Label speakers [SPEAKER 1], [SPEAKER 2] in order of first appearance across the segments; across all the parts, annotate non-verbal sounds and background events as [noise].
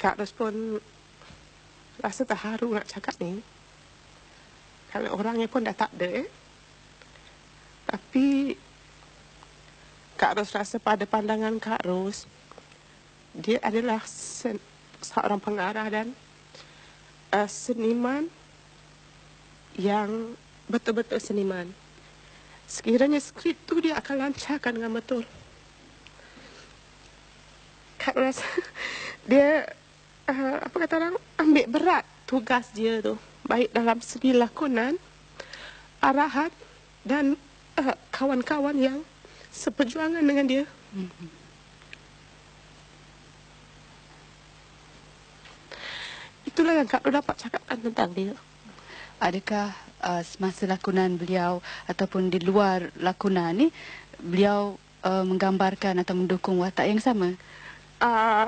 [SPEAKER 1] Kak Ros pun rasa terharu nak cakap ni. Kalau orangnya pun dah tak ada. Eh. Tapi Kak Ros rasa pada pandangan Kak Ros, dia adalah sen, seorang pengarah dan uh, seniman yang betul-betul seniman. Sekiranya skrip tu dia akan lancarkan dengan betul. Kak rasa [laughs] dia uh, apa kata orang ambil berat tugas dia tu baik dalam segi lakonan, arahan dan uh, kawan-kawan yang seperjuangan dengan dia. Itulah yang Kak Ro dapat cakapkan tentang dia.
[SPEAKER 2] Adakah uh, semasa lakonan beliau ataupun di luar lakonan ni beliau uh, menggambarkan atau mendukung watak yang sama?
[SPEAKER 1] Uh,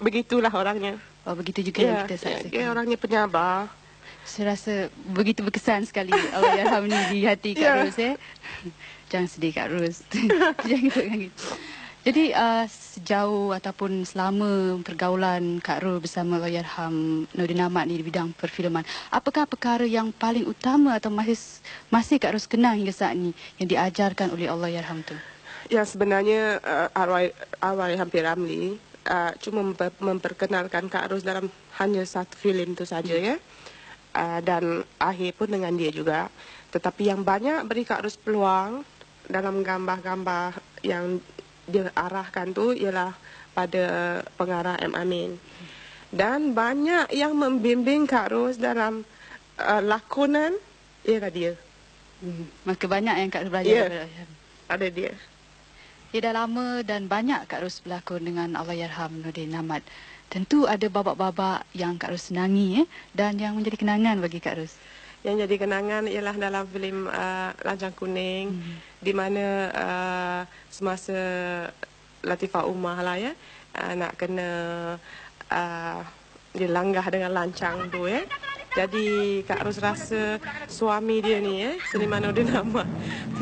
[SPEAKER 1] begitulah orangnya.
[SPEAKER 2] Oh begitu juga yang
[SPEAKER 1] Ya,
[SPEAKER 2] kita
[SPEAKER 1] ya,
[SPEAKER 2] saksikan.
[SPEAKER 1] dia orangnya penyabar.
[SPEAKER 2] Saya rasa begitu berkesan sekali [laughs] Allah Yarham ni di hati Kak
[SPEAKER 1] Ya.
[SPEAKER 2] Ros eh. Jangan sedih Kak Ros. [laughs] Jangan gitu. Jadi uh, sejauh ataupun selama pergaulan Kak Ros bersama Allah Yarham Nordin Ahmad ni di bidang perfilman, apakah perkara yang paling utama atau masih masih Kak Ros kenang hingga saat ni yang diajarkan oleh Allah Yarham tu?
[SPEAKER 1] Yang sebenarnya uh, arwah arwah hampir Ramli uh, cuma memper, memperkenalkan Kak Ros dalam hanya satu filem tu saja ya. Uh, dan akhir pun dengan dia juga. Tetapi yang banyak beri Kak Ros peluang dalam gambar-gambar yang dia arahkan tu ialah pada pengarah M Amin. Dan banyak yang membimbing Kak Ros dalam uh, lakonan ialah dia.
[SPEAKER 2] Hmm. Maka banyak yang Kak Ros belajar
[SPEAKER 1] Ya.
[SPEAKER 2] daripada.
[SPEAKER 1] Ada dia.
[SPEAKER 2] Ia dah lama dan banyak Kak Ros berlakon dengan Allah Yarham Nordin Ahmad. Tentu ada babak-babak yang Kak Ros senangi eh, dan yang menjadi kenangan bagi Kak Ros.
[SPEAKER 1] Yang jadi kenangan ialah dalam filem uh, Lancang Kuning
[SPEAKER 2] Mhm.
[SPEAKER 1] di mana uh, semasa Latifah Umar lah ya uh, nak kena uh, dilanggar dengan lancang tu ya. Jadi Kak Ros rasa suami dia ni eh Seniman Nordin [laughs] Ahmad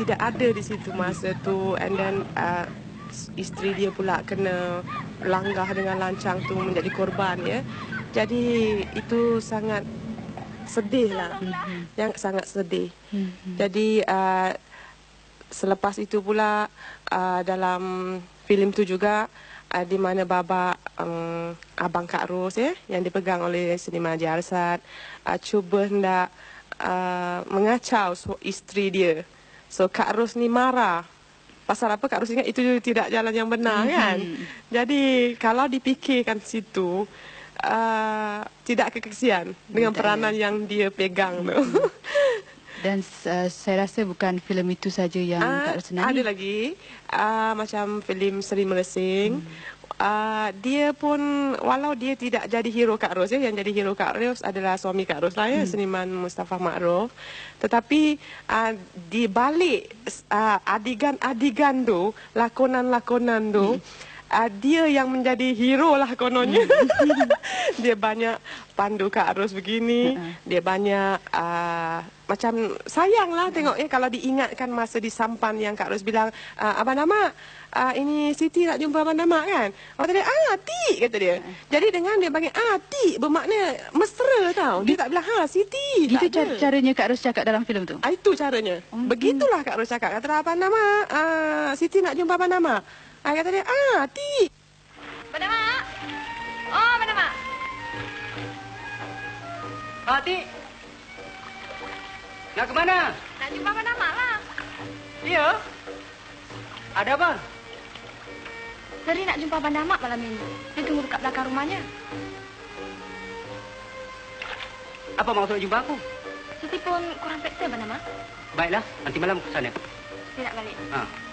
[SPEAKER 1] tidak ada di situ masa tu and then uh, isteri dia pula kena langgar dengan lancang tu menjadi korban ya. Jadi itu sangat sedih lah.
[SPEAKER 2] Mhm.
[SPEAKER 1] Yang sangat sedih.
[SPEAKER 2] Mhm.
[SPEAKER 1] Jadi uh, selepas itu pula uh, dalam filem tu juga uh, di mana baba um, abang Kak Ros ya yang dipegang oleh seniman Haji Arsad uh, cuba hendak uh, mengacau so, isteri dia. So Kak Ros ni marah. Pasal apa Kak Ros ingat itu tidak jalan yang benar kan. Jadi kalau dipikirkan situ uh, tidak kekesian dengan
[SPEAKER 2] Tak
[SPEAKER 1] peranan yang dia pegang tu. [laughs]
[SPEAKER 2] Dan uh, saya rasa bukan filem itu saja yang
[SPEAKER 1] Ah,
[SPEAKER 2] Kak Ros senangi.
[SPEAKER 1] ada lagi uh, macam filem Seri Meresing. Hmm. Uh, dia pun walau dia tidak jadi hero Kak Ros ya yang jadi hero Kak Ros adalah suami Kak Ros lah ya hmm. seniman Mustafa Ma'ruf tetapi uh, di balik uh, adigan-adigan tu lakonan-lakonan tu hmm. Uh, dia yang menjadi hero lah kononnya. [laughs] dia banyak pandu Kak Ros begini.
[SPEAKER 2] Ha-ha.
[SPEAKER 1] Dia banyak uh, macam sayang lah tengok ya kalau diingatkan masa di sampan yang Kak Ros bilang uh, Abang Nama uh, ini Siti nak jumpa Abang Nama kan. Orang tadi ah Tik kata dia. Jadi dengan dia panggil ah Tik bermakna mesra tau. Dia tak bilang ha Siti.
[SPEAKER 2] Gitu
[SPEAKER 1] tak
[SPEAKER 2] cara, caranya Kak Ros cakap dalam filem tu.
[SPEAKER 1] Ah, itu caranya.
[SPEAKER 2] Hmm.
[SPEAKER 1] Begitulah Kak Ros cakap. Kata Abang Nama uh, Siti nak jumpa Abang Nama. Ah, kata dia ah Tik.
[SPEAKER 3] Abang Mak. Oh, Abang Mak.
[SPEAKER 4] Ah, Tik. Nak ke mana?
[SPEAKER 3] Nak jumpa Abang Mak lah.
[SPEAKER 4] Ya. Ada apa?
[SPEAKER 3] Seri nak jumpa Abang Mak malam ini. Dia tunggu dekat belakang rumahnya.
[SPEAKER 4] Apa maksud nak jumpa aku?
[SPEAKER 3] Siti pun kurang peksa Abang Mak.
[SPEAKER 4] Baiklah, nanti malam ke sana.
[SPEAKER 3] Siti nak balik.
[SPEAKER 4] Ha.